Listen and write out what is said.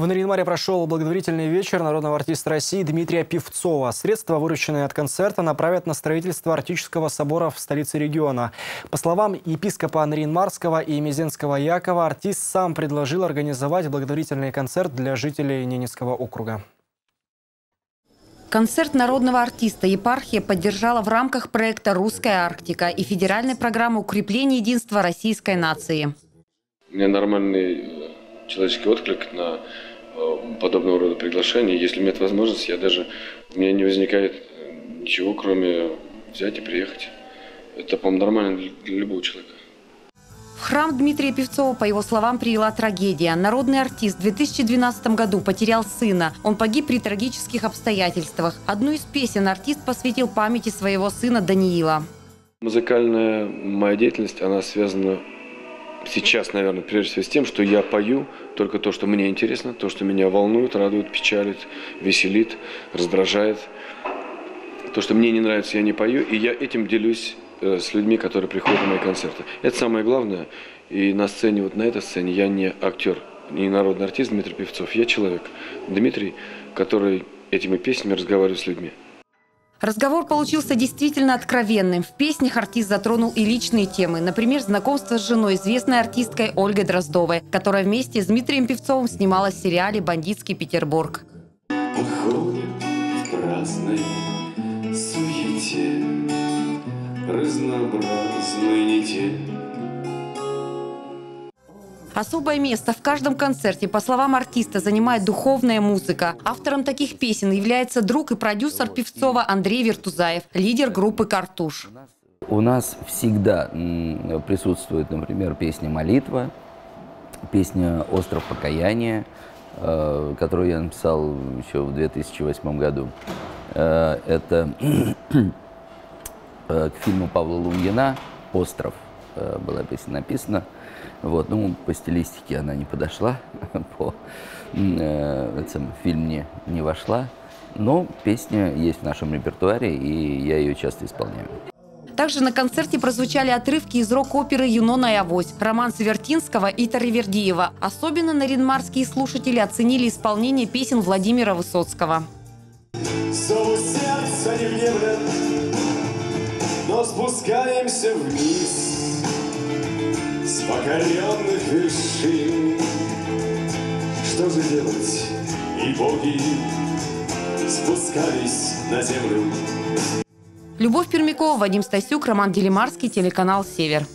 В Наринмаре прошел благотворительный вечер народного артиста России Дмитрия Певцова. Средства, вырученные от концерта, направят на строительство Арктического собора в столице региона. По словам епископа Наринмарского и Мезенского Якова, артист сам предложил организовать благотворительный концерт для жителей Ненецкого округа. Концерт народного артиста епархия поддержала в рамках проекта «Русская Арктика» и федеральной программы укрепления единства российской нации. У меня нормальный человеческий отклик на э, подобного рода приглашения. Если у меня нет возможности, я даже, у меня не возникает ничего, кроме взять и приехать. Это, по-моему, нормально для любого человека. В храм Дмитрия Певцова, по его словам, привела трагедия. Народный артист в 2012 году потерял сына. Он погиб при трагических обстоятельствах. Одну из песен артист посвятил памяти своего сына Даниила. Музыкальная моя деятельность, она связана сейчас, наверное, прежде всего с тем, что я пою только то, что мне интересно, то, что меня волнует, радует, печалит, веселит, раздражает. То, что мне не нравится, я не пою, и я этим делюсь э, с людьми, которые приходят на мои концерты. Это самое главное. И на сцене, вот на этой сцене, я не актер, не народный артист Дмитрий Певцов, я человек. Дмитрий, который этими песнями разговаривает с людьми. Разговор получился действительно откровенным. В песнях артист затронул и личные темы. Например, знакомство с женой, известной артисткой Ольгой Дроздовой, которая вместе с Дмитрием Певцовым снималась в сериале «Бандитский Петербург». Уходит в праздной суете, разнообразной нити. Особое место в каждом концерте, по словам артиста, занимает духовная музыка. Автором таких песен является друг и продюсер Певцова Андрей Вертузаев, лидер группы «Картуш». У нас всегда присутствует, например, песня «Молитва», песня «Остров покаяния», э, которую я написал еще в 2008 году. Э, это э, к фильму Павла Лунгина «Остров» была песня написана. Вот, ну, по стилистике она не подошла, по э, этому, фильм не, не вошла. Но песня есть в нашем репертуаре, и я ее часто исполняю. Также на концерте прозвучали отрывки из рок-оперы «Юнона и Авось», роман Савертинского и Таривердиева. Особенно наринмарские слушатели оценили исполнение песен Владимира Высоцкого. Зову сердца не внемлет, но спускаемся вниз покоренных вершин. Что же делать? И боги спускались на землю. Любовь Пермякова, Вадим Стасюк, Роман Делимарский, телеканал «Север».